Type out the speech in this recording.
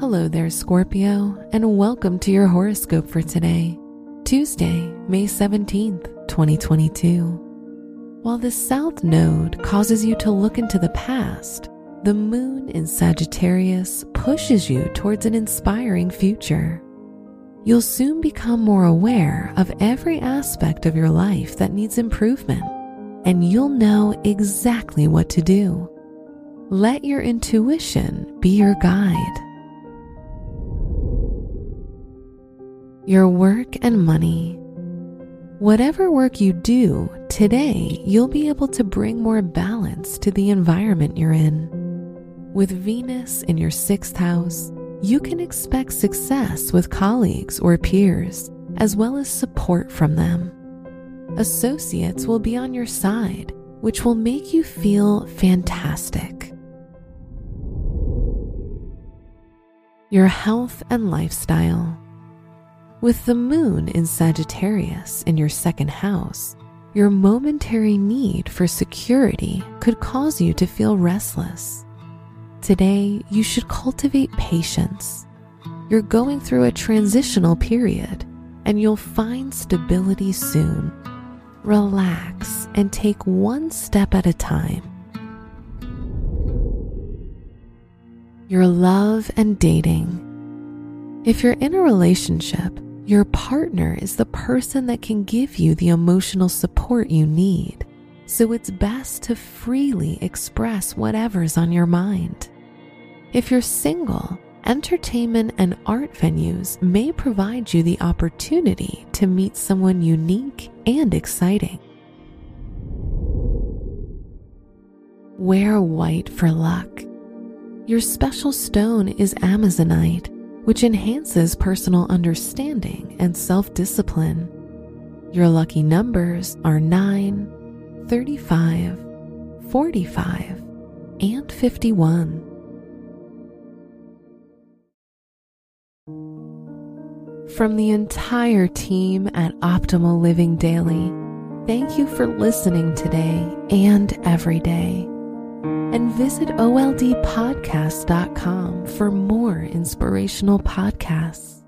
Hello there, Scorpio, and welcome to your horoscope for today, Tuesday, May 17th, 2022. While the South Node causes you to look into the past, the moon in Sagittarius pushes you towards an inspiring future. You'll soon become more aware of every aspect of your life that needs improvement, and you'll know exactly what to do. Let your intuition be your guide. your work and money. Whatever work you do, today you'll be able to bring more balance to the environment you're in. With Venus in your sixth house, you can expect success with colleagues or peers, as well as support from them. Associates will be on your side, which will make you feel fantastic. Your health and lifestyle. With the moon in Sagittarius in your second house, your momentary need for security could cause you to feel restless. Today, you should cultivate patience. You're going through a transitional period and you'll find stability soon. Relax and take one step at a time. Your love and dating. If you're in a relationship, your partner is the person that can give you the emotional support you need, so it's best to freely express whatever's on your mind. If you're single, entertainment and art venues may provide you the opportunity to meet someone unique and exciting. Wear white for luck. Your special stone is Amazonite which enhances personal understanding and self discipline. Your lucky numbers are 9, 35, 45, and 51. From the entire team at Optimal Living Daily, thank you for listening today and every day and visit oldpodcast.com for more inspirational podcasts.